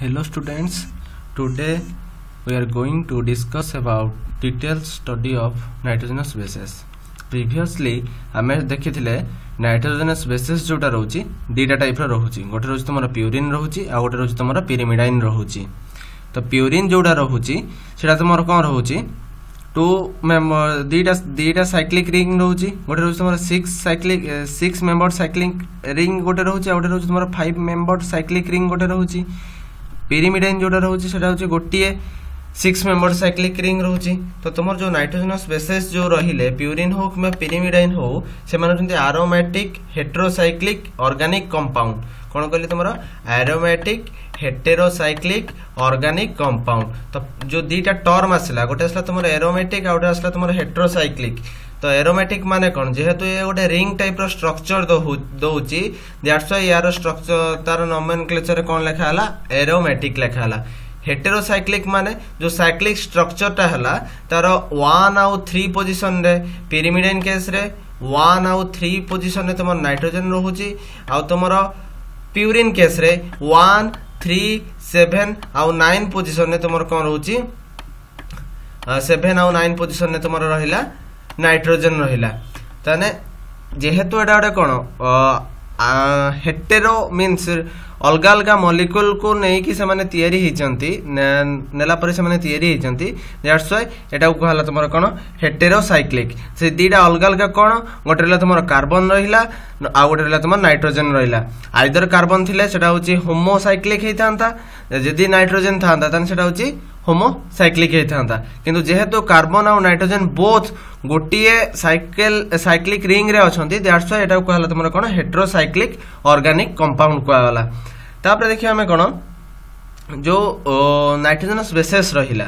hello students today we are going to discuss about detailed study of nitrogenous bases previously ଆମେ ଦେଖିଥିଲେ ନାଇଟ୍ରୋଜେନସ୍ basis ଯେଉଁଟା ରହୁଛି ଦୁଇଟା ଟାଇପ୍ର ରହୁଛି ଗୋଟେ ରହୁଛି ତୁମର ପ୍ୟୁରିନ୍ ରହୁଛି ଆଉ ଗୋଟେ ରହୁଛି ତୁମର ପିରିମିଡ଼ାଇନ୍ ରହୁଛି ତ ପ୍ୟୁରିନ୍ ଯେଉଁଟା ରହୁଛି ସେଇଟା ତୁମର କ'ଣ ରହୁଛି ଟୁ ଦୁଇଟା ଦୁଇଟା ସାଇକ୍ଲିକ୍ ରିଙ୍ଗ୍ ରହୁଛି ଗୋଟେ ରହୁଛି ତୁମର six cyclic six member cyclic ring ଗୋଟେ ରହୁଛି ଆଉ ଗୋଟେ ରହୁଛି ତୁମର ଫାଇଭ୍ ମେମ୍ବର୍ ସାଇକ୍ଲିକ୍ ରିଙ୍ଗ୍ ଗୋଟେ ରହୁଛି পেরিমিডাইন যেটা রয়েছে সেটা হচ্ছে গোটিয়ে সিক্স মেম্বর সাইক্লিক রিং রয়েছে তো তোমার যে নাইট্রোজেনস স্পেসেস যে রহলে পিউরিন হো কিংবা পেরিমিডাইন হো সে আরোম্যাটিক হেট্রোসাইক্লিক অর্গানিক কম্পাউন্ড কোণ কহিলি তোমার আরোম্যাটিক হেটেরোসাইক্লিক অর্গানিক কম্পাউন্ড তো যে দুইটা টর্ম আসলা গোটে আসলা তোমার এরোমেটিক আউ গোটে আসলা তোমার হেট্রোসাইক্লিক तो एरोमेटिक মানে কোণ যেহেতু এ গোটে রিং টাইপ্র স্ট্রকচর দৌছি দ্যাটস ওয়াই ইয়ার স্ট্রকচর তার নমেন ক্লেচরে কোণ লেখা হলা এরোমেটিক हेटेरोसाइक्लिक मान जो सैक्लिक स्ट्रक्चरटा है तार वन आउ थ्री पोजिशन पिरीमिडाइन केस्रे वन आउ थ्री पोजिशन तुम नाइट्रोजेन रोच तुम प्यूरीन केस्रे वन थ्री सेभेन आउ नाइन पोजिशन तुम कौन रोचे सेभेन आउ नाइन पोजिशन तुम रहा নাইট্রোজেন রহিলা তাহলে যেহেতু এটা গোটে কোণ হেটেরো মিন্স ଅଲଗା ଅଲଗା ମଲିକୁଲକୁ ନେଇକି ସେମାନେ ତିଆରି ହେଇଛନ୍ତି ନେଲା ପରେ ସେମାନେ ତିଆରି ହେଇଛନ୍ତି ଦ୍ୟାଟ୍ସ ୱାଇ ଏଟାକୁ କୁହାଗଲା ତୁମର କ'ଣ ହେଟେରୋସାଇକ୍ଲିକ୍ ସେ ଦୁଇଟା ଅଲଗା ଅଲଗା କ'ଣ ଗୋଟେ ରହିଲା ତୁମର କାର୍ବନ ରହିଲା ଆଉ ଗୋଟେ ରହିଲା ତୁମର ନାଇଟ୍ରୋଜେନ୍ ରହିଲା ଆଇଦର କାର୍ବନ ଥିଲେ ସେଟା ହେଉଛି ହୋମୋସାଇକ୍ଲିକ୍ ହେଇଥାନ୍ତା যদি নাইট্রোজেন থাকে তাহলে সেটা হচ্ছে হোমোসাইক্লিক হয়ে কিন্তু যেহেতু কার্বন আর নাইট্রোজেন বোথ গোটিয়ে সাইকেল সাইক্লিক রিংরে অনেক দ্যাটস ওয়াই এটা কুহলা তোমার কোণ হেট্রোসাইক্লিক অর্গানিক কম্পাউন্ড কুহলা তাপরে দেখি আমি কোণ जो नाइट्रोजेनस बेसेस रहा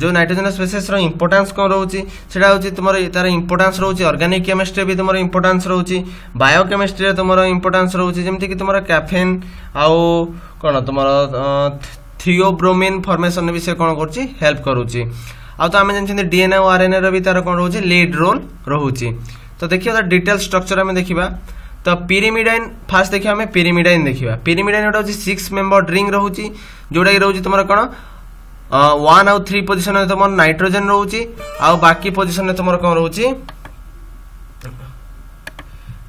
जो नाइट्रोजेनस बेसेस इंपोर्टान्स कौन रोचे से तुम तार इंपोर्टान्स रोचे अर्गानिक केमिस्ट्री भी तुम इंपोर्टान्स रोचे बायो केमिस्ट्री तुम इंपोर्टान्स रोचे जमीक तुम कैफेन आउ କ'ଣ ତୁମର থ্রিওব্রোমিন ফর্মেসন বিষয়ে କ'ଣ କରୁଛି ହେଲ୍ପ କରୁଛି ଆଉ ତ ଆମେ ଜାଣିଛନ୍ତି ଡିଏନ୍ଏ ଓ ଆର୍ଏନ୍ଏର ବି ତା'ର କ'ଣ ରହୁଛି ଲିଡ୍ ରୋଲ୍ ରହୁଛି ତ ଦେଖିବା ତା'ର ଡିଟେଲ୍ ଷ୍ଟ୍ରକ୍ଚର୍ ଆମେ ଦେଖିବା ତ ପିରିମିଡାଇନ୍ ଫାର୍ଷ୍ଟ ଦେଖିବା ଆମେ ପିରିମିଡାଇନ୍ ଦେଖିବା ପିରିମିଡାଇନ୍ ଗୋଟେ ହେଉଛି ସିକ୍ସ ମେମ୍ବର ଡ୍ରିଙ୍କ୍ ରହୁଛି ଯେଉଁଟାକି ରହୁଛି ତୁମର କ'ଣ ওয়ান আউ থ্রি পজিশনে তোমার নাইট্রোজেন রয়েছে আকি পজিশনে তোমার কম রয়েছে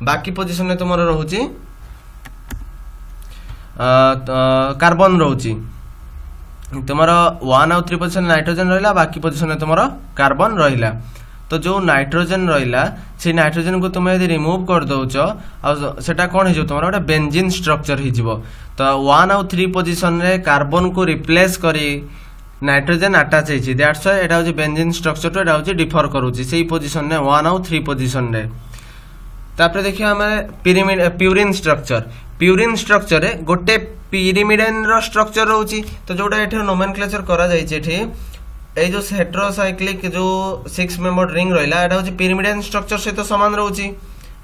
বাকি পজিশনে তোমার রয়েছে কার্বন রয়েছে তোমার ওয়ান আউ থ্রি পজিশন নাইট্রোজেন রহিলা বাকি পজিশনে তোমার কার্বন রহিলা তো যে নাইট্রোজেন রহিলা সেই নাইট্রোজেন কু তুমি যদি রিমুভ করেদৌছ সেটা কোণ হয়ে তোমার গোটে বেঞ্জিন স্ট্রকচর হয়ে তো ওয়ান আউ থ্রি পজিশনরে কার্বন কু রিপ্লেস করে নাইট্রোজেন আটাচ হয়েছি দ্যাটস ওয়াই এটা হচ্ছে বেঞ্জিন স্ট্রকচর টু এটা হচ্ছে ডিফর করুছি সেই পজিশনরে ওয়ান আউ থ্রি পজিশনরে তাপরে দেখি আমার পিউরিন স্ট্রকচর পিউরিন স্ট্রকচরে গোটে পিরিমিডাইনর স্ট্রকচর রয়েছে তো যেটা এটি নোমেনক্লেচর করা যাই এটি এই যে হেট্রোসাইক্লিক যে সিক্স মেম্বর রিং রহিলা এটা হচ্ছে পিরিমিডাইন স্ট্রকচর সহিত সমান রয়েছে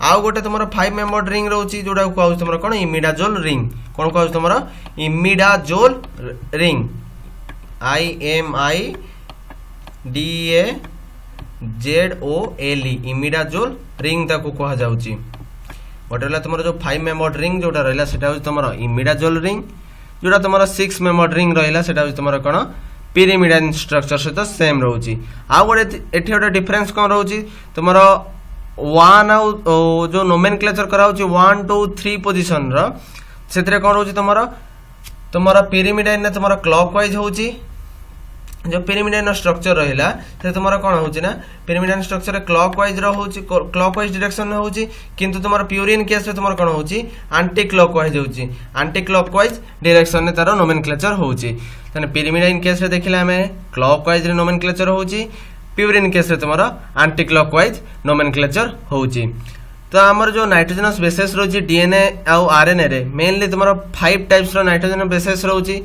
আউ গোটে তোমার ফাইভ মেম্বর রিং রয়েছে যেটা কুহাচ্ছে তোমার কোণ ইমিডাজোল রিং কোণ কুহাচ্ছে তোমার imidazole ring I M I D A Z O L E imidazole ring তাকে কুহযাচ্ছে ଗୋଟେ ହେଲା ତୁମର ଯେଉଁ ଫାଇଭ୍ ମେମ୍ବର୍ଡ ରିଙ୍ଗ୍ ଯେଉଁଟା ରହିଲା ସେଇଟା ହେଉଛି ତୁମର ଇମିଡାଜୋଲ୍ ରିଙ୍ଗ୍ ଯେଉଁଟା ତୁମର ସିକ୍ସ ମେମ୍ବର୍ଡ ରିଙ୍ଗ୍ ରହିଲା ସେଇଟା ହେଉଛି ତୁମର କ'ଣ ପିରିମିଡାଇନ୍ ଷ୍ଟ୍ରକ୍ଚର୍ ସହିତ ସେମ୍ ରହୁଛି ଆଉ ଗୋଟେ ଏଠି ଗୋଟେ ଡିଫରେନ୍ସ କ'ଣ ରହୁଛି ତୁମର ୱାନ୍ ଆଉ ଯେଉଁ ନୋମେନ୍ କ୍ଲେଚର୍ କରାହେଉଛି ୱାନ୍ ଟୁ ଥ୍ରୀ ପୋଜିସନ୍ର ସେଥିରେ କ'ଣ ରହୁଛି ତୁମର ତୁମର ପିରିମିଡାଇନ୍ରେ ତୁମର କ୍ଲକ୍ ୱାଇଜ୍ ହେଉଛି जो पिरामिडाइन रक्चर रहा से तुम कौन हो पिरामिडाइन स्ट्रक्चर क्लक व्वज रोचे क्लक व्वज डिरेक्शन हो किंतु तुम प्यूरीन केस तुम कौन हो आंटी क्लक व्वज हो आंटी क्लक व्वज डिरेक्शन में तार नोमेन क्लेचर होने पिरामिडाइन केस में देखा आम क्लक व्वज नोमेन क्लेचर हो प्यूरीन केस तुम आंटी क्लक व्वज नोमेन क्लेचर हो तो आमर जो नाइट्रोजेनस बेसेस रोचे डीएनए आउ आरएनए रे मेनली तुम फाइव टाइप्स नाइट्रोजेन बेसेस रोचे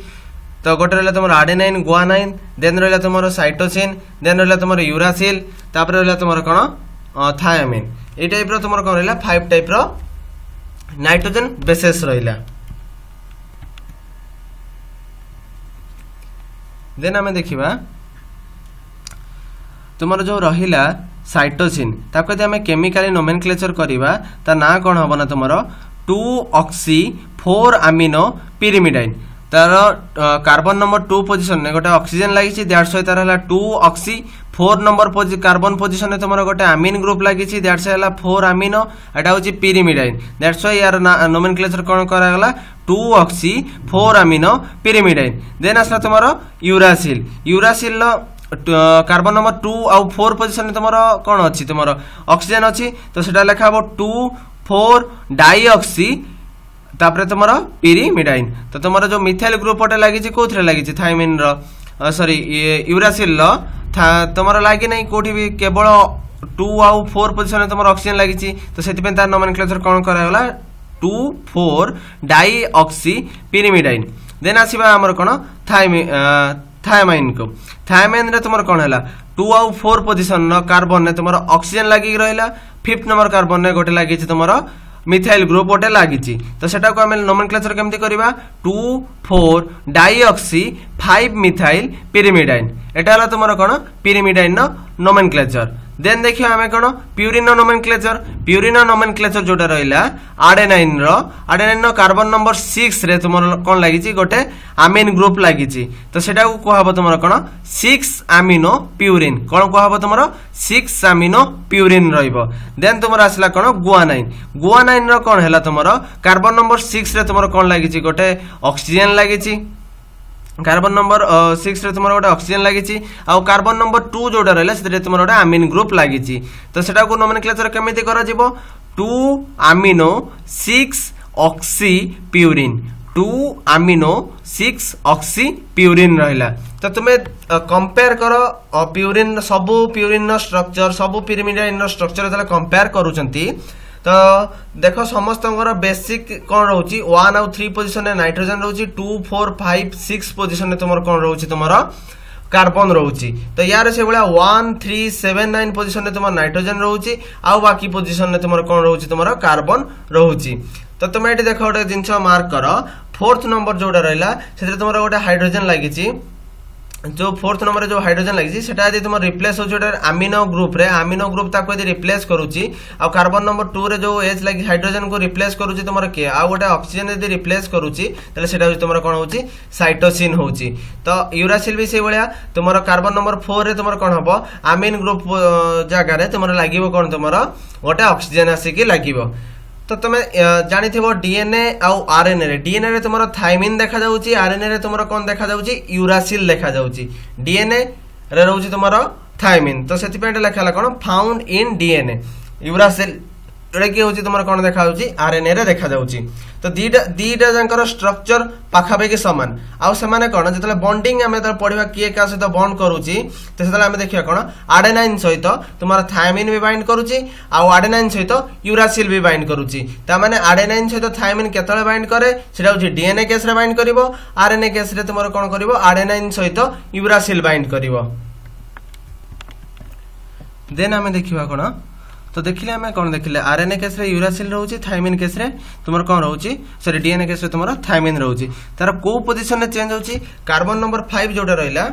তো গোটে রহিলা তোমার আডেনাইন গুয়ানাইন দেন রহিলা তোমার সাইটোসিন দেন রহিলা তোমার ইউরাসিল তাপরে রহিলা তোমার কোণ থায়ামিন এই টাইপর তোমার কোণ রহিলা ফাইভ টাইপর নাইট্রোজেন বেসেস রহিলা দেন আমি দেখিবা তোমার যে রহিলা সাইটোসিন তাকে যদি আমি কেমিকালি নোমেনক্লেচর করিবা তা না কোণ হব না তোমার two oxy four amino pyrimidine তার কার্বন নম্বর টু পজিশনে গোটে অক্সিজেন লাগিছি দ্যাট সহ তার হল two oxy four number carbon পজিশনে তোমার গোটে আমিন গ্রুপ লাগিছি দ্যাট সহ হল ফোর আমিন এটা হচ্ছে পিরিমিডাইন দ্যাট সহ ইয়ার নোমেন ক্লেচর কোণ করা two oxy four amino pyrimidine then আসলা তোমার uracil uracil carbon number two আউ ফোর পজিশনে তোমার কোণ অছি তোমার অক্সিজেন অছি তো সেটা লেখা হব টু ফোর ডাইঅক্সি ତାପରେ ତୁମର ପିରିମିଡାଇନ୍ ତ ତୁମର ଯେଉଁ ମିଥାଇଲ୍ ଗ୍ରୁପ୍ଟା ଲାଗିଛି କେଉଁଥିରେ ଲାଗିଛି ଥାଇମିନ୍ର ସରି ୟୁରାସିଲ୍ର ତୁମର ଲାଗିନାହିଁ କେଉଁଠି ବି କେବଳ ଟୁ ଆଉ ଫୋର୍ ପୋଜିସନ୍ରେ ତୁମର ଅକ୍ସିଜେନ୍ ଲାଗିଛି ତ ସେଥିପାଇଁ ତାର ନୋମେନକ୍ଲେଚର୍ କ'ଣ କରାଗଲା two four di oxy pyrimidine then ଆସିବା ଆମର କ'ଣ ଥାଇମି থায়ামাইনকে থায়ামাইনরে তোমার কোণ হল টু আউ ফোর পজিশন কার্বন তোমার অক্সিজেন লাগিকি রহলা ফিফ্থ নম্বর কার্বন গোটে লাগিছে তোমার ମିଥାଇଲ୍ ଗ୍ରୁପ୍ ଗୋଟେ ଲାଗିଛି ତ ସେଟାକୁ ଆମେ ନମନ କ୍ଲାଚର୍ କେମିତି କରିବା two four dioxy five methyl pyrimidine ଏଇଟା ହେଲା ତୁମର କ'ଣ ପିରିମିଡାଇନ୍ର ନମେନ୍ କ୍ଲାଚର୍ দেন দেখিবা আমি কোণ পিউরিন নোমেনক্লেচর পিউরিন নোমেনক্লেচর যেটা রহিলা আডেনাইনর আডেনাইনর কার্বন নম্বর সিক্সরে তোমার কোণ লাগিছি গোটে আমিন গ্রুপ লাগিছি তো সেটা কুহব তোমার কোণ সিক্স আমিনো পিউরিন কোণ কুহব তোমার সিক্স আমিনো পিউরিন রহব দেন তোমার আসলা কোণ গুয়ানাইন গুয়ানাইনর কোণ হল তোমার কার্বন নম্বর সিক্সরে তোমার কোণ লাগিছি গোটে অক্সিজেন লাগিছি କାର୍ବନ ନମ୍ବର ସିକ୍ସରେ ତୁମର ଗୋଟେ ଅକ୍ସିଜେନ୍ ଲାଗିଛି ଆଉ କାର୍ବନ ନମ୍ବର ଟୁ ଯେଉଁଟା ରହିଲା ସେଥିରେ ତୁମର ଗୋଟେ ଆମିନ ଗ୍ରୁପ୍ ଲାଗିଛି ତ ସେଟାକୁ ନମିନ କ୍ଲେଚର କେମିତି କରାଯିବ two amino six oxy purine two amino six oxy purine ରହିଲା ତ ତୁମେ କମ୍ପେୟାର କର ପ୍ୟୁରିନ୍ ସବୁ ପ୍ୟୁରିନ୍ର ଷ୍ଟ୍ରକ୍ଚର ସବୁ ପ୍ୟୁରିମିନ୍ର ଷ୍ଟ୍ରକ୍ଚର ଯେତେବେଳେ କମ୍ପେୟାର କରୁଛନ୍ତି ତ ଦେଖ ସମସ୍ତଙ୍କର ବେସିକ୍ କ'ଣ ରହୁଛି ୱାନ୍ ଆଉ ଥ୍ରୀ ପୋଜିସନରେ ନାଇଟ୍ରୋଜେନ୍ ରହୁଛି ଟୁ ଫୋର୍ ଫାଇଭ୍ ସିକ୍ସ ପୋଜିସନରେ ତୁମର କ'ଣ ରହୁଛି ତୁମର কার্বন রয়েছে তো ইয়ার সেভাবে ওয়ান থ্রি সেভেন নাইন পজিশনে তোমার নাইট্রোজেন রয়েছে আকি পজিশনে তোমার কম রয়েছে তোমার কার্বন রয়েছে তো তুমি এটি দেখ গোটে জিনিস মার্ক কর ফোর্থ নম্বর যেটা রহলা সেটা তোমার গোটে হাইড্রোজেন লাগিছে जो फोर्थ नंबर जो हाइड्रोजन लगी सेटा जे तुम रिप्लेस हो छोटे अमीनो ग्रुप रे अमीनो ग्रुप ताको जे रिप्लेस करूची आ कार्बन नंबर 2 रे जो एच लगी हाइड्रोजन को रिप्लेस करूची तुमरा के आ गोटा ऑक्सीजन जे रिप्लेस करूची तले सेटा जे तुमरा कोन होची साइटोसिन होची तो यूरासिल भी से बोलया तुमरा कार्बन नंबर 4 रे तुमरा कोन हबो अमीन ग्रुप जागा रे तुमरा लागिबो कोन तुमरा गोटा ऑक्सीजन आसी के लागिबो তো তুমি জানিথিব ডিএনএ আউ আরএনএ রে ডিএনএ রে তোমার থাইমিন দেখা যাচ্ছে আরএনএ রে তোমার কোন দেখা যাচ্ছে ইউরাসিল দেখা যাচ্ছে ডিএনএ রে রয়েছে তোমার থাইমিন তো সেপাই এটা লেখা হল কোণ ফাউন্ড ইন ডিএনএ ইউরাসিল এটা কি হচ্ছে তোমার কোণ দেখা যাচ্ছে আরএনএ রে দেখা যাচ্ছে ତ ଦୁଇଟା ଦୁଇଟା ଯାଙ୍କର ଷ୍ଟ୍ରକ୍ଚର ପାଖାପାଖି ସମାନ ଆଉ ସେମାନେ କ'ଣ ଯେତେବେଳେ ବଣ୍ଡିଂ ଆମେ ଯେତେବେଳେ ପଢ଼ିବା କିଏ କାହା ସହିତ ବଣ୍ଡ କରୁଛି ତ ସେତେବେଳେ ଆମେ ଦେଖିବା କ'ଣ ଆଡେନାଇନ୍ ସହିତ ତୁମର ଥାଇମିନ୍ ବି ବାଇଣ୍ଡ କରୁଛି ଆଉ ଆଡେନାଇନ୍ ସହିତ ୟୁରାସିଲ୍ ବି ବାଇଣ୍ଡ କରୁଛି ତାମାନେ ଆଡେନାଇନ୍ ସହିତ ଥାଇମିନ୍ କେତେବେଳେ ବାଇଣ୍ଡ କରେ ସେଇଟା ହେଉଛି ଡିଏନ୍ଏ କେସ୍ରେ ବାଇଣ୍ଡ କରିବ ଆର୍ଏନ୍ଏ କେସ୍ରେ ତୁମର କ'ଣ କରିବ ଆଡେନାଇନ୍ ସହିତ ୟୁରାସିଲ୍ ବାଇଣ୍ଡ କରିବ ଦେନ୍ ଆମେ ଦେଖିବା କ'ଣ ତ ଦେଖିଲେ ଆମେ କ'ଣ ଦେଖିଲେ ଏନ୍ ଏ କେସ୍ରେ ୟୁରାସିଲ୍ ରହୁଛି ଥାଇମିନ୍ କେସ୍ରେ ତୁମର କ'ଣ ରହୁଛି ସରି ଡିଏନ୍ଏ କେସ୍ରେ ତୁମର ଥାଇମିନ୍ ରହୁଛି ତାର କେଉଁ ପୋଜିସନ୍ରେ ଚେଞ୍ଜ ହେଉଛି କାର୍ବନ୍ ନମ୍ବର ଫାଇଭ୍ ଯେଉଁଟା ରହିଲା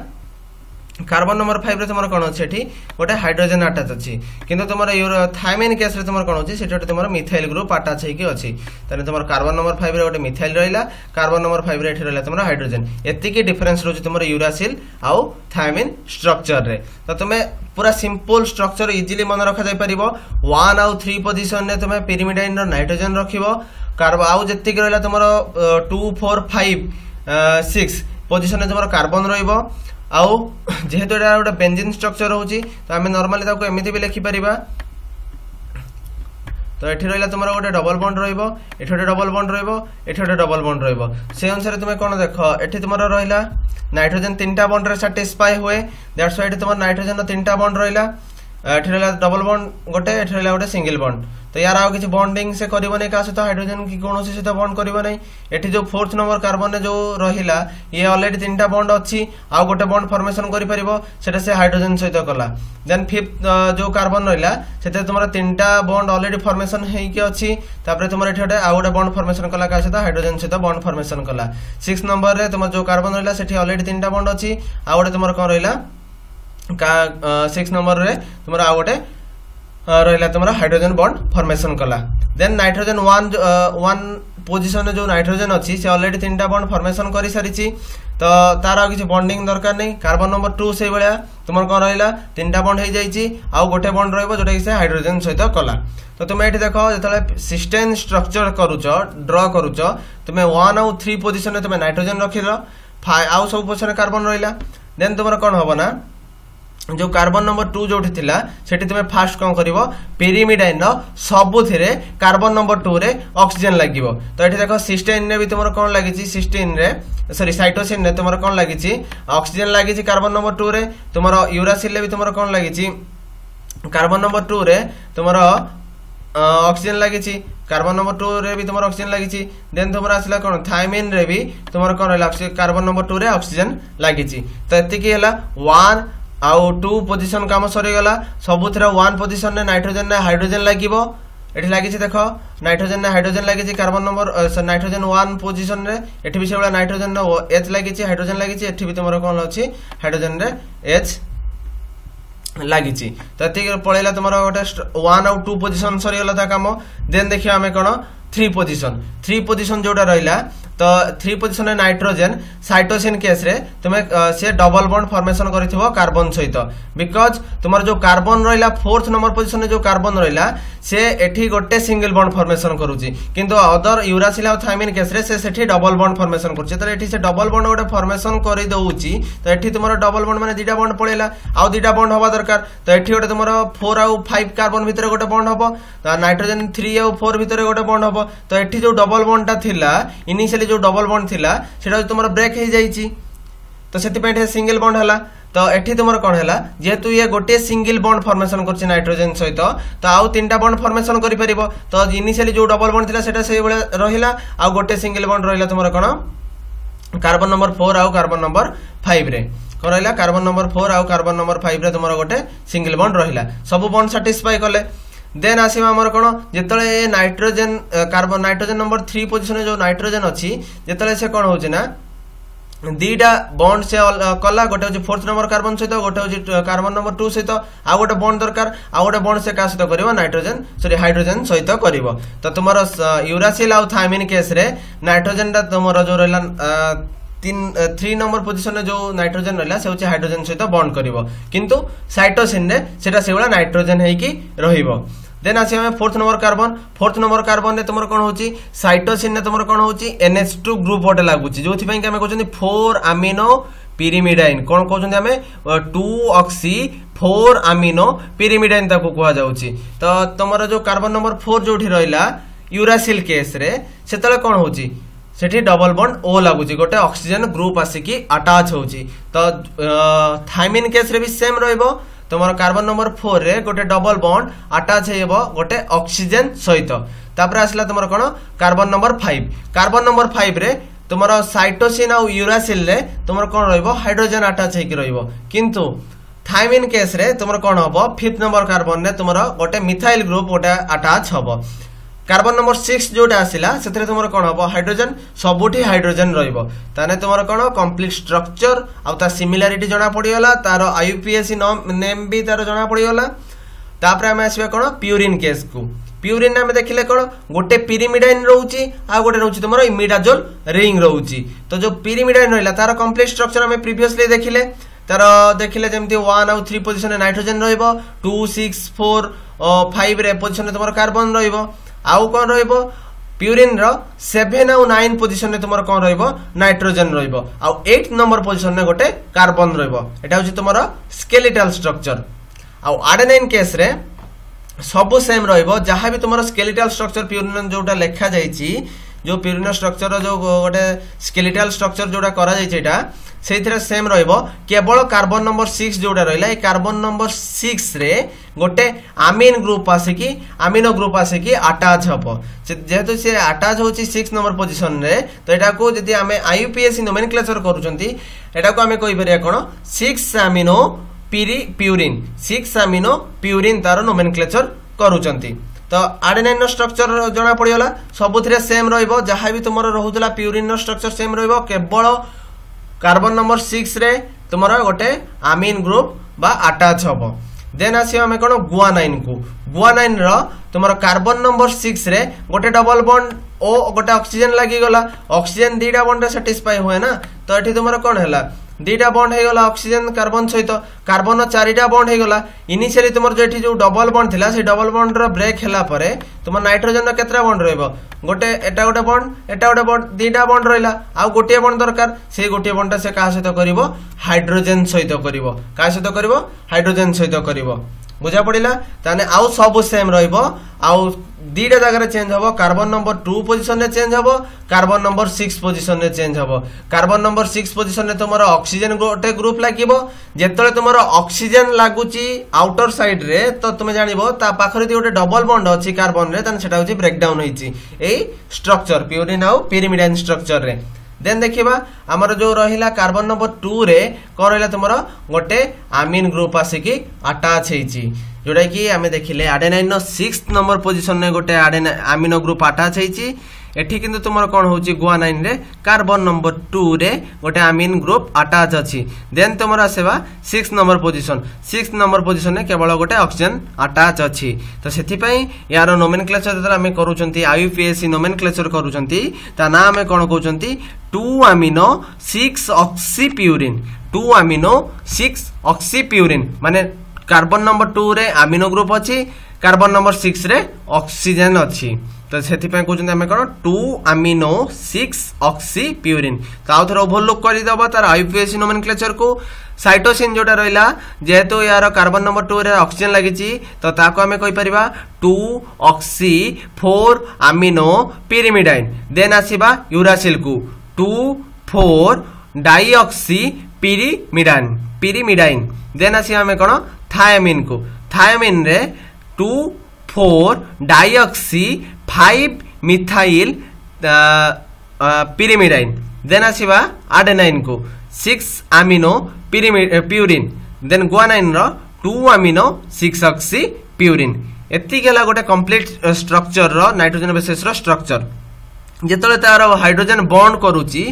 কার্বন নম্বর ফাইভ্রে তোমার কোণ অছে এটি গোটে হাইড্রোজেন আটাচ অছি কিন্তু তোমার ইউরো থাইমিন কেস্রে তোমার কোণ অছে সেটি গোটে তোমার মিথাইল গ্রুপ আটাচ হয়েকি অছি তাহলে তোমার কার্বন নম্বর ফাইভ্রে গোটে মিথাইল রহিলা কার্বন নম্বর ফাইভ্রে এটি রহিলা তোমার হাইড্রোজেন এতিকি ডিফরেন্স রয়েছে তোমার ইউরাসিল আউ থাইমিন স্ট্রকচর্রে তো তুমি পুরা সিম্পল স্ট্রকচর ইজিলি মনে রখা যাইপারিব ওয়ান আউ থ্রি পজিশনরে তুমি পিরিমিডাইনর নাইট্রোজেন রখিব কার্বন আউ যেতিকি রহিলা তোমার টু ফোর ফাইভ সিক্স পজিশনরে তোমার কার্বন রহব ଆଉ ଯେହେତୁ ଏଇଟା ଗୋଟେ ବେଞ୍ଜିନ୍ ଷ୍ଟ୍ରକ୍ଚର ରହୁଛି ତ ଆମେ ନର୍ମାଲି ତାକୁ ଏମିତି ବି ଲେଖିପାରିବା তো এটি রহলা তোমার গোটে ডবল বন্ড রহব এটি গোটে ডবল বন্ড রহব এটি গোটে ডবল বন্ড রহব সেই অনুসারে তুমি কোণ দেখ এটি তোমার রহলা নাইট্রোজেন তিনটা বন্ডরে স্যাটিসফাই হুয়ে দ্যাটস ওয়াই এটি তোমার নাইট্রোজেন তিনটা বন্ড রহলা এটি রহলা ডবল বন্ড গোটে এটি রহলা গোটে সিঙ্গল বন্ড তো ୟାର ଆଉ କିଛି ବଣ୍ଡିଂ ସେ କରିବନି କାହା ସହିତ ହାଇଡ୍ରୋଜେନ୍ କି କୌଣସି ସହିତ ବଣ୍ଡ କରିବ ନାହିଁ ଏଠି ଯେଉଁ ଫୋର୍ଥ ନମ୍ବର କାର୍ବନରେ ଯେଉଁ ରହିଲା ଇଏ ଅଲରେଡ଼ି ତିନିଟା ବଣ୍ଡ ଅଛି ଆଉ ଗୋଟେ ବଣ୍ଡ ଫର୍ମେସନ୍ କରିପାରିବ ସେଟା ସେ ହାଇଡ୍ରୋଜେନ୍ ସହିତ କଲା ଦେନ୍ ଫିଫ୍ଥ ଯେଉଁ କାର୍ବନ ରହିଲା ସେଥିରେ ତୁମର ତିନିଟା ବଣ୍ଡ ଅଲରେଡ଼ି ଫର୍ମେସନ୍ ହେଇକି ଅଛି ତାପରେ ତୁମର ଏଠି ଗୋଟେ ଆଉ ଗୋଟେ ବଣ୍ଡ ଫର୍ମେସନ୍ କଲା କାହା ସହିତ ହାଇଡ୍ରୋଜେନ୍ ସହିତ ବଣ୍ଡ ଫର୍ମେସନ୍ କଲା ସିକ୍ସ ନମ୍ବରରେ ତୁମର ଯେଉଁ କାର୍ବନ ରହିଲା ସେଠି ଅଲରେଡ଼ି ତିନିଟା ବଣ୍ଡ ଅଛି ଆଉ ଗୋଟେ ତୁମର କ'ଣ ରହିଲା ସିକ୍ସ ନମ୍ବରରେ ତୁମର ଆଉ ଗୋଟେ ରହିଲା ତୁମର ହାଇଡ୍ରୋଜେନ୍ ବଣ୍ଡ ଫର୍ମେସନ୍ କଲା ଦେନ୍ ନାଇଟ୍ରୋଜେନ୍ ୱାନ୍ ୱାନ୍ ପୋଜିସନ୍ରେ ଯେଉଁ ନାଇଟ୍ରୋଜେନ୍ ଅଛି ସେ ଅଲରେଡ଼ି ତିନିଟା ବଣ୍ଡ ଫର୍ମେସନ୍ କରିସାରିଛି ତ ତାର ଆଉ କିଛି ବଣ୍ଡିଂ ଦରକାର ନାହିଁ କାର୍ବନ୍ ନମ୍ବର ଟୁ ସେଇଭଳିଆ ତୁମର କ'ଣ ରହିଲା ତିନିଟା ବଣ୍ଡ ହେଇଯାଇଛି ଆଉ ଗୋଟେ ବଣ୍ଡ ରହିବ ଯେଉଁଟାକି ସେ ହାଇଡ୍ରୋଜେନ୍ ସହିତ କଲା ତ ତୁମେ ଏଠି ଦେଖ ଯେତେବେଳେ ସିଷ୍ଟେନ୍ ଷ୍ଟ୍ରକ୍ଚର କରୁଛ ଡ୍ର କରୁଛ ତୁମେ ୱାନ୍ ଆଉ ଥ୍ରୀ ପୋଜିସନ୍ରେ ତୁମେ ନାଇଟ୍ରୋଜେନ୍ ରଖିଲ ଆଉ ସବୁ ପୋଜିସନ୍ରେ କାର୍ବନ୍ ରହିଲା ଦେନ୍ ତୁମର କ'ଣ ହେବ ନା ଯେଉଁ କାର୍ବନ ନମ୍ବର ଟୁ ଯେଉଁଠି ଥିଲା ସେଠି ତୁମେ ଫାଷ୍ଟ କ'ଣ କରିବ ପେରିମିଡାଇନ୍ର ସବୁଥିରେ କାର୍ବନ ନମ୍ବର ଟୁରେ ଅକ୍ସିଜେନ୍ ଲାଗିବ ତ ଏଠି ଦେଖ ସିଷ୍ଟେନ୍ରେ ବି ତୁମର କ'ଣ ଲାଗିଛି ସିଷ୍ଟେନ୍ରେ ସରି ସାଇଟୋସିନ୍ରେ ତୁମର କ'ଣ ଲାଗିଛି ଅକ୍ସିଜେନ୍ ଲାଗିଛି କାର୍ବନ ନମ୍ବର ଟୁରେ ତୁମର ୟୁରାସିନ୍ରେ ବି ତୁମର କ'ଣ ଲାଗିଛି କାର୍ବନ ନମ୍ବର ଟୁରେ ତୁମର ଅକ୍ସିଜେନ୍ ଲାଗିଛି କାର୍ବନ ନମ୍ବର ଟୁରେ ବି ତୁମର ଅକ୍ସିଜେନ୍ ଲାଗିଛି ଦେନ୍ ତୁମର ଆସିଲା କ'ଣ ଥାଇମିନ୍ରେ ବି ତୁମର କ'ଣ ରହିଲା କାର୍ବନ ନମ୍ବର ଟୁରେ ଅକ୍ସିଜେନ୍ ଲାଗିଛି ତ ଏତିକି ହେଲା ୱାନ୍ আউ টু পজিশন কাম সরিগলা সবুথির ওয়ান পজিশন নাইট্রোজেন না হাইড্রোজেন লাগিব এটি লাগিছে দেখ নাইট্রোজেন না হাইড্রোজেন লাগিছে carbon number nitrogen one position রে এটি বি সেভাবে নাইট্রোজেন এচ লাগিছে হাইড্রোজেন লাগিছে এটি বি তোমার কোণ অছি হাইড্রোজেন রে এচ লাগিছি তো এটি পড়াইলা তোমার গোটে ওয়ান আউ টু পজিশন সরিগলা তা কাম দেন দেখিবা আমি কোণ থ্রি পজিশন থ্রি পজিশন যেটা রহিলা তো থ্রি পজিশনে নাইট্রোজেন সাইটোসিন কেস্রে তুমি সে ডবল বন্ড ফর্মেসন করে কার্বন সহিত বিকজ তোমার যে কার্বন রহলা ফোর্থ নম্বর পজিশনে যে কার্বন রহলা সে এটি গোটে সিঙ্গল বন্ড ফর্মেসন করুচি কিন্তু অদর ইউরাসিল আউ থাইমিন কেস্রে সে সেটি ডবল বন্ড ফর্মেসন করছে তাহলে এটি সে ডবল বন্ড গোটে ফর্মেসন করে দেউচি তো এটি তোমার ডবল বন্ড মানে দুইটা বন্ড পড়াইলা আউ দুইটা বন্ড হওয়া দরকার তো এটি গোটে তোমার ফোর আউ ফাইভ কার্বন ভিতরে গোটে বন্ড হব নাইট্রোজেন থ্রি আউ ফোর ভিতরে গোটে বন্ড হব তো এটি যে ডবল বন্ডটা লা ইনিশিয়ালি जो डबल बंड थी से तुम ब्रेक हो जाइए तो से सिंगल बंड है তো এটি তোমার কোণ হল যেহেতু ইয়ে গোটিয়ে সিঙ্গল বন্ড ফর্মেসন করছে নাইট্রোজেন সহিত তো আউ তিনটা বন্ড ফর্মেসন করে পারিব তো ইনিশিয়ালি যে ডবল বন্ড লা সেটা সেইভাবে রহিলা আউ গোটে সিঙ্গল বন্ড রহিলা তোমার কোণ কার্বন নম্বর ফোর আউ কার্বন নম্বর ফাইভরে কোণ রহিলা কার্বন নম্বর ফোর আউ কার্বন নম্বর ফাইভরে তোমার গোটে সিঙ্গল বন্ড রহিলা সবু বন্ড স্যাটিসফাই কলে देन आसीबा हमर कोन जेतले ए nitrogen carbon nitrogen number 3 position जो नाइट्रोजन अछि जेतले से कोन होछ ना दीटा बॉन्ड से कला गोटे जो फोर्थ नंबर कार्बन सहित गोटे जो कार्बन नंबर 2 सहित आ गोटे बॉन्ड दरकार आ गोटे बॉन्ड से का सहित करबो नाइट्रोजन सॉरी हाइड्रोजन सहित करबो तो तुमर यूरासिल आ थायमिन केस रे नाइट्रोजन दा तुमर जो रहला 3 नंबर पोजीशन जो नाइट्रोजन रहला से हाइड्रोजन सहित बॉन्ड करबो किंतु साइटोसिन ने सेटा सेवला नाइट्रोजन हे की रहबो দেন আসি আমি fourth number carbon fourth number কার্বনরে তোমার কোণ হচ্ছে সাইটোসিনে তোমার কোণ হচ্ছে এনএচ টু গ্রুপ গোটে লাগুছি যেপাই আমি কোথাও ফোর আমিনো পিরিমিডাইন কোণ কোথাও আমি two oxy four amino pyrimidine তাকে কুহযাচ্ছে তো তোমার যে কার্বন নম্বর ফোর যেটি রহলা ইউরাসিল কেস্রে সেতবে কোণ হচ্ছে সেটি ডবল বন্ড ও লাগুছি গোটে অক্সিজেন গ্রুপ আসিকি আটাচ হচ্ছে তো থাইমিন কেস্রে বি সেম রহব তোমার কার্বন নম্বর ফোর্রে গোটে ডবল বন্ড আটাচ হব গোটে অক্সিজেন সহিত তাপরে আসলে তোমার কোন carbon number five carbon number five রে তোমার সাইটোসিন আউ ইউরাসিল তোমার কোন রহব হাইড্রোজেন আটাচ হয়ে রহব কিন্তু থাইমিন কেস রে তোমার কোন হব ফিফ্থ নম্বর কার্বন রে তোমার গোটে মিথাইল গ্রুপ গোটে আটাচ হব কার্বন নম্বর সিক্স যেটা আসিলা সেতরে তোমার কোণ হব হাইড্রোজেন সবুঠি হাইড্রোজেন রহব তাহলে তোমার কোণ কমপ্লিট স্ট্রকচর আ সিমিলারিটি জনা পড়িগলা তার আইপিএসি নেম বি তার জনা পড়িগলা তাপরে আমি আসবা কোণ পিউরিন কেস কু পিউরিন আমি দেখলে কোণ গোটে পিরিমিডাইন রয়েছে আউ গোটে রয়েছে তোমার ইমিডাজোল রিং রয়েছে তো যে পিরিমিডাইন রহলা তার কমপ্লিট স্ট্রকচর আমি প্রিভিয়সলি দেখলে তার দেখলে যেমনি ওয়ান আউ থ্রি পজিশনে নাইট্রোজেন রহব টু সিক্স ফোর ফাইভরে পজিশনে তোমার কার্বন রহব ଆଉ କ'ଣ ରହିବ ପ୍ୟୁରିନ୍ର ସେଭେନ୍ ଆଉ ନାଇନ୍ ପୋଜିସନ୍ରେ ତୁମର କ'ଣ ରହିବ ନାଇଟ୍ରୋଜେନ୍ ରହିବ ଆଉ ଏଇଟ୍ ନମ୍ବର ପୋଜିସନ୍ରେ ଗୋଟେ କାର୍ବନ୍ ରହିବ ଏଇଟା ହେଉଛି ତୁମର ସ୍କେଲିଟାଲ୍ ଷ୍ଟ୍ରକ୍ଚର ଆଉ ଆଡେନାଇନ୍ କେସ୍ରେ ସବୁ ସେମ୍ ରହିବ ଯାହା ବି ତୁମର ସ୍କେଲିଟାଲ୍ ଷ୍ଟ୍ରକ୍ଚର ପ୍ୟୁରିନ୍ ଯେଉଁଟା ଲେଖାଯାଇଛି जो प्यूरिनो स्ट्रक्चर जो गोटे स्केलिटाल स्ट्रक्चर जोटा करा जाइछि एटा সেইথিরে সেম রহব কেবল কার্বন নম্বর সিক্স যেটা রহলা এই কার্বন নম্বর সিক্সরে গোটে আমিন গ্রুপ আসিকি আমিনো গ্রুপ আসিকি আটাচ হব যেহেতু সে আটাচ হচ্ছে সিক্স নম্বর পজিশনরে তো এটা যদি আমি আইউপিএসি নোমেন ক্লেচর করছেন এটা আমি কইপারা কোণ six amino purine six amino purine তার নোমেন ক্লেচর করুচার তো ଆର୍ ଏନ୍ ଏନ୍ର ଷ୍ଟ୍ରକ୍ଚର୍ ଜଣାପଡ଼ିଗଲା ସବୁଥିରେ ସେମ୍ ରହିବ ଯାହା ବି ତୁମର ରହୁଥିଲା ପ୍ୟୁରିନ୍ର ଷ୍ଟ୍ରକ୍ଚର୍ ସେମ୍ ରହିବ କେବଳ କାର୍ବନ୍ ନମ୍ବର ସିକ୍ସରେ ତୁମର ଗୋଟେ ଆମିନ୍ ଗ୍ରୁପ୍ ବା ଆଟାଚ୍ ହେବ ଦେନ୍ ଆସିବ ଆମେ କ'ଣ ଗୁଆନାଇନ୍କୁ ଗୁଆନାଇନ୍ର ତୁମର କାର୍ବନ୍ ନମ୍ବର ସିକ୍ସରେ ଗୋଟେ ଡବଲ୍ ବଣ୍ଡ ଓ ଗୋଟେ ଅକ୍ସିଜେନ୍ ଲାଗିଗଲା ଅକ୍ସିଜେନ୍ ଦୁଇଟା ବଣ୍ଡରେ ସାଟିସ୍ଫାଏ ହୁଏ ନା ତ ଏଠି ତୁମର କ'ଣ ହେଲା ଦୁଇଟା ବଣ୍ଡ ହେଇଗଲା ଅକ୍ସିଜେନ୍ କାର୍ବନ ସହିତ କାର୍ବନ ଚାରିଟା ବଣ୍ଡ ହେଇଗଲା ଇନିସିଆଲି ତୁମର ଯେଉଁ ଏଠି ଯେଉଁ ଡବଲ ବଣ୍ଡ ଥିଲା ସେଇ ଡବଲ ବଣ୍ଡର ବ୍ରେକ୍ ହେଲା ପରେ ତୁମ ନାଇଟ୍ରୋଜେନର କେତେଟା ବଣ୍ଡ ରହିବ ଗୋଟେ ଏଟା ଗୋଟେ ବଣ୍ଡ ଏଟା ଗୋଟେ ବଣ୍ଡ ଦୁଇଟା ବଣ୍ଡ ରହିଲା ଆଉ ଗୋଟିଏ ବଣ୍ଡ ଦରକାର ସେଇ ଗୋଟିଏ ବଣ୍ଡଟା ସେ କାହା ସହିତ କରିବ ହାଇଡ୍ରୋଜେନ୍ ସହିତ କରିବ କାହା ସହିତ କରିବ ହାଇଡ୍ରୋଜେନ୍ ସହିତ କରିବ বুঝা পড়া তাহলে আউ সবু সেম রহব আউ দুইটা জায়গায় চেঞ্জ হব কার্বন নম্বর টু পজিশনে চেঞ্জ হব কার্বন নম্বর সিক্স পজিশনে চেঞ্জ হব কার্বন নম্বর সিক্স পজিশনে তোমার অক্সিজেন গোটে গ্রুপ লাগিব যেতবে তোমার অক্সিজেন লাগুচি আউটর সাইড্রে তো তুমি জাণব তা পাখে যদি গোটে ডবল বন্ড অছি কার্বনরে তাহলে সেটা হচ্ছে ব্রেকডাউন হয়েছি এই স্ট্রকচর পিউরিন আউ পিরিমিডাইন স্ট্রকচর্রে ଦେନ୍ ଦେଖିବା ଆମର ଯେଉଁ ରହିଲା କାର୍ବନ୍ ନମ୍ବର ଟୁରେ କ'ଣ ରହିଲା ତୁମର ଗୋଟେ ଆମିନ୍ ଗ୍ରୁପ୍ ଆସିକି ଆଟାଚ୍ ହେଇଛି ଯେଉଁଟାକି ଆମେ ଦେଖିଲେ ଆଡ଼େନାଇନ୍ର ସିକ୍ସ ନମ୍ବର ପୋଜିସନରେ ଗୋଟେ ଆଡ଼େ ଆମିନୋ ଗ୍ରୁପ୍ ଆଟାଚ୍ ହେଇଛି ଏଠି କିନ୍ତୁ ତୁମର କ'ଣ ହେଉଛି ଗୁଆନାଇନ୍ରେ କାର୍ବନ୍ ନମ୍ବର ଟୁରେ ଗୋଟେ ଆମିନ୍ ଗ୍ରୁପ୍ ଆଟାଚ୍ ଅଛି ଦେନ୍ ତୁମର ଆସିବା six number position six number ପୋଜିସନରେ କେବଳ ଗୋଟେ ଅକ୍ସିଜେନ୍ ଆଟାଚ୍ ଅଛି ତ ସେଥିପାଇଁ ଏହାର ନୋମେନ୍ କ୍ଲେଚର୍ ଯେତେବେଳେ ଆମେ କରୁଛନ୍ତି ଆୟୁ P S C nomenclature କରୁଛନ୍ତି ତା ନାଁ ଆମେ କ'ଣ କହୁଛନ୍ତି two amino six oxy two amino six oxy ମାନେ কার্বন নম্বর টুরে আমিনো গ্রুপ ଅଛି কার্বন নম্বর সিক্সরে অক্সিজেন ଅଛି ତ ସେଥିପାଇଁ କହୁଛନ୍ତି ଆମେ କ'ଣ two amino six oxy purine ତ ଆଉ ଥରେ ଓଭରଲୁକ୍ କରିଦେବା ତାର ଆଇ ପି ଏସ୍ ନୋମେନ୍ କ୍ଲେଚରକୁ ସାଇଟୋସିନ୍ ଯେଉଁଟା ରହିଲା ଯେହେତୁ ଏହାର କାର୍ବନ ନମ୍ବର ଟୁରେ ଅକ୍ସିଜେନ୍ ଲାଗିଛି ତ ତାକୁ ଆମେ କହିପାରିବା two oxy four amino pyrimidine then ଆସିବା ୟୁରାସିଲ୍କୁ two four dioxy pyrimidine pyrimidine then ଆସିବା ଆମେ କ'ଣ थायामिन को थायामिन रे two four dioxy five methyl pyrimidine then आसवा आडेनाइन को six amino purine then guanine two amino six oxy purine ଏତିକି ହେଲା ଗୋଟେ କମ୍ପ୍ଲିଟ୍ ଷ୍ଟ୍ରକ୍ଚରର ନାଇଟ୍ରୋଜେନ୍ ବେସିସ୍ର ଷ୍ଟ୍ରକ୍ଚର ଯେତେବେଳେ ତାର ହାଇଡ୍ରୋଜେନ୍ ବଣ୍ଡ କରୁଛି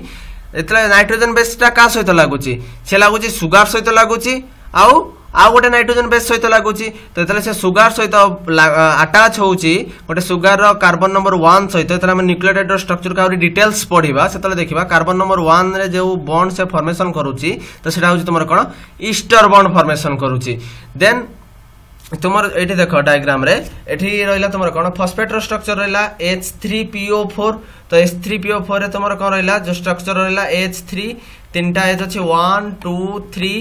ଯେତେବେଳେ ନାଇଟ୍ରୋଜେନ୍ ବେସ୍ଟା କାହା ସହିତ ଲାଗୁଛି ସେ ଲାଗୁଛି ସୁଗାର ସହିତ ଲାଗୁଛି ଆଉ ଆଉ ଗୋଟେ ନାଇଟ୍ରୋଜେନ୍ ବେସ୍ ସହିତ ଲାଗୁଛି ତ ଯେତେବେଳେ ସେ ସୁଗାର ସହିତ ଆଟାଚ୍ ହେଉଛି ଗୋଟେ ସୁଗାରର କାର୍ବନ ନମ୍ବର ୱାନ୍ ସହିତ ଯେତେବେଳେ ଆମେ ନ୍ୟୁକ୍ଲିଓଟାଇଡ଼୍ର ଷ୍ଟ୍ରକ୍ଚରକୁ ଆହୁରି ଡିଟେଲ୍ସ ପଢ଼ିବା ସେତେବେଳେ ଦେଖିବା କାର୍ବନ ନମ୍ବର ୱାନ୍ରେ ଯେଉଁ ବଣ୍ଡ ସେ ଫର୍ମେସନ୍ କରୁଛି ତ ସେଇଟା ହେଉଛି ତୁମର କ'ଣ ଇଷ୍ଟର ବଣ୍ଡ ଫର୍ମେସନ୍ କରୁଛି ଦେନ୍ ତୁମର ଏଠି ଦେଖ ଡାଇଗ୍ରାମରେ ଏଠି ରହିଲା ତୁମର କ'ଣ ଫସ୍ଫେଟ୍ର ଷ୍ଟ୍ରକ୍ଚର ରହିଲା H three P O four ତ ଏଚ୍ ଥ୍ରୀ ପିଓ ଫୋର୍ରେ ତୁମର କ'ଣ ରହିଲା ଯେଉଁ ଷ୍ଟ୍ରକ୍ଚର ରହିଲା ଏଚ୍ ଥ୍ରୀ ତିନିଟା ଏଚ୍ ଅଛି ୱାନ୍ ଟୁ ଥ୍ରୀ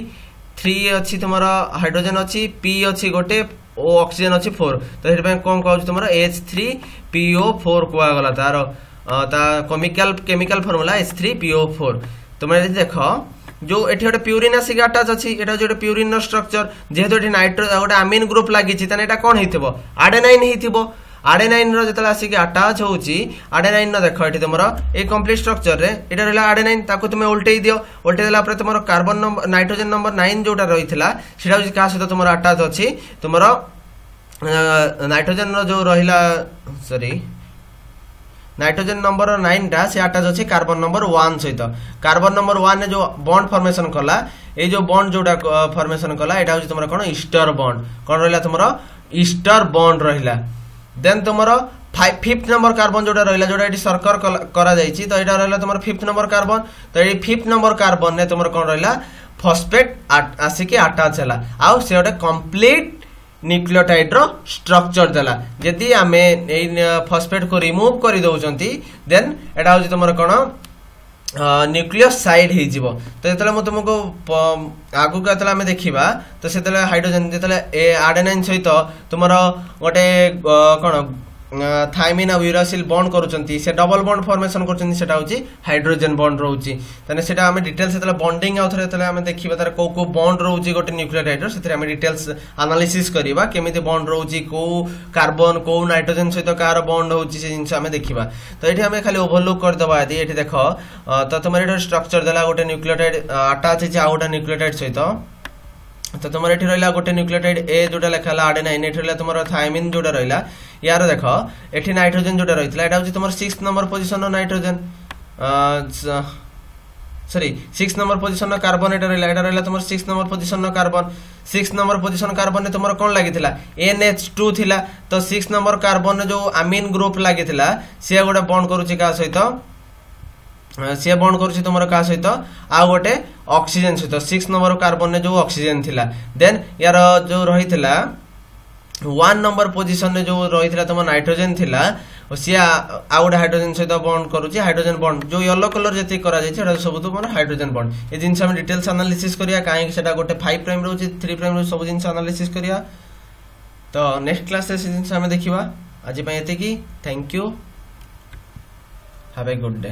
থ্রি অছি তোমার হাইড্রোজেন অছি পি অছি গোটে ও অক্সিজেন অছি ফোর তো সেইপাই কম কুহাচ্ছে তোমার H three P O four কুহগলা তার তা chemical chemical formula H three P O four তোমরা যদি দেখ ଯେଉଁ ଏଠି ଗୋଟେ ପ୍ୟୁରିନ୍ ଆସିକି ଆଟାଚ୍ ଅଛି ଏଇଟା ହେଉଛି ଗୋଟେ ପ୍ୟୁରିନ୍ର ଷ୍ଟ୍ରକ୍ଚର ଯେହେତୁ ଏଠି ନାଇଟ୍ରୋ ଗୋଟେ ଆମିନ୍ ଗ୍ରୁପ୍ ଲାଗିଛି ତାହେଲେ ଏଇଟା କ'ଣ ହେଇଥିବ ଆଡେନାଇନ୍ ହେଇଥିବ আড়ে নাইনর যেতবে আসিকি আটাচ হচ্ছে আড়ে নাইন দেখ এটি তোমার এই কমপ্লিট স্ট্রকচরের এটা রহলা আড়ে নাইন তাকে তুমি উল্টাই দিও উল্টাই দেলা পরে তোমার carbon number nitrogen number nine যেটা রয়েছে সেটা হচ্ছে কাহা সহ তোমার আটাচ অছি তোমার নাইট্রোজেনর যে রহিলা সরি নাইট্রোজেন নম্বর নাইনটা সে আটাচ অছে কার্বন নম্বর ওয়ান সহিত কার্বন নম্বর ওয়ানে যে বন্ড ফর্মেসন কলা এই যে বন্ড যেটা ফর্মেসন কলা এটা হচ্ছে তোমার কোণ ইস্টর বন্ড কোণ রহিলা তোমার ইস্টর বন্ড রহিলা দেন তোমার ফিফ্থ নম্বর কার্বন যেটা রহলা যেটা এটি সরকার করা যাইছি তো এটা রহলা তোমার ফিফ্থ নম্বর কার্বন তো এই ফিফ্থ নম্বর কার্বন নে তোমার কোন রহলা ফসফেট আসিকি আটাচ আউ সে গোটে কমপ্লিট নিউক্লিওটাইড্র স্ট্রকচর দেলা যদি আমি এই ফসফেট কু রিমুভ করে দেওয়া দেন এটা হচ্ছে তোমার কোন ନ୍ୟୁକ୍ଲିୟସ୍ ସାଇଡ଼୍ ହେଇଯିବ ତ ଯେତେବେଳେ ମୁଁ ତୁମକୁ ଆଗକୁ ଯେତେବେଳେ ଆମେ ଦେଖିବା ତ ସେତେବେଳେ ହାଇଡ୍ରୋଜେନ୍ ଯେତେବେଳେ ଏ ଆର୍ ଏନ୍ ଏନ୍ ସହିତ ତୁମର ଗୋଟେ କ'ଣ থাইমিন ଆଉ ୟୁରାସିଲ୍ ବଣ୍ଡ କରୁଛନ୍ତି ସେ ଡବଲ ବଣ୍ଡ ଫର୍ମେସନ୍ କରୁଛନ୍ତି ସେଟା ହେଉଛି ହାଇଡ୍ରୋଜେନ୍ ବଣ୍ଡ ରହୁଛି ତାହେଲେ ସେଟା ଆମେ ଡିଟେଲ୍ସ ଯେତେବେଳେ ବଣ୍ଡିଂ ଆଉ ଥରେ ଯେତେବେଳେ ଆମେ ଦେଖିବା ତାର କେଉଁ କେଉଁ ବଣ୍ଡ ରହୁଛି ଗୋଟେ ନ୍ୟୁକ୍ଲିୟର ହାଇଡ୍ରୋ ସେଥିରେ ଆମେ ଡିଟେଲ୍ସ ଆନାଲିସିସ୍ କରିବା କେମିତି ବଣ୍ଡ ରହୁଛି କେଉଁ କାର୍ବନ କେଉଁ ନାଇଟ୍ରୋଜେନ୍ ସହିତ କାହାର ବଣ୍ଡ ହେଉଛି ସେ ଜିନିଷ ଆମେ ଦେଖିବା ତ ଏଠି ଆମେ ଖାଲି ଓଭରଲୁକ୍ କରିଦେବା ଆଦି ଏଠି ଦେଖ ତ ତୁମର ଏଠି ଷ୍ଟ୍ରକ୍ଚର ଦେଲା ଗୋଟେ ନ୍ୟୁକ୍ଲିୟଟାଇଡ୍ ଆଟାଚ୍ ହେଇଛି ଆଉ ଗୋଟେ ନ୍ୟୁକ୍ଲିୟଟାଇଡ୍ ସହିତ ତ ତୁମର ଏଠି ରହିଲା ଗୋଟେ ନ୍ୟୁକ୍ଲିଓଟାଇଡ୍ ଏ ଯେଉଁଟା ଲେଖା ହେଲା ଆଡ଼େ ନାଇନ୍ ଏଠି ରହିଲା ତୁମର ଥାଇମିନ୍ ଯେଉଁଟା ରହିଲା ୟାର ଦେଖ ଏଠି ନାଇଟ୍ରୋଜେନ୍ ଯେଉଁଟା ରହିଥିଲା ଏଇଟା ହେଉଛି ତୁମର six number ପୋଜିସନ୍ର nitrogen sorry six number position carbon এটা রহলা এটা রহলা তোমার six number position carbon six number position কার্বনে তোমার কোণ লাগিলা এন এচ টু লা তো সিক্স নম্বর কার্বন যে আমিন গ্রুপ লাগিলা সি গোটে বন্ড করুছি কাহ সহিত সি বন্ড করুছি তোমার কাহ সহিত আউ গোটে অক্সিজেন সহিত সিক্স নম্বর কার্বনে যে অক্সিজেন লা দেন ইয়ার যে রহিলা ওয়ান নম্বর পজিশনে যে রহিলা তোমার নাইট্রোজেন লা সি আউ গোটে হাইড্রোজেন সহ বন্ড করুছি হাইড্রোজেন বন্ড যে ইয়েলো কলর যেত করা যাই সেটা সবু তোমার হাইড্রোজেন বন্ড এ জিনিস আমি ডিটেলস আনালিসিস করিয়া কাইকি সেটা গোটে ফাইভ প্রাইম রয়েছে থ্রি প্রাইম রয়েছে সব জিনিস আনালিসিস করিয়া তো নেক্সট ক্লাসে সে জিনিস আমি দেখিবা আজ এতিকি thank you have a good day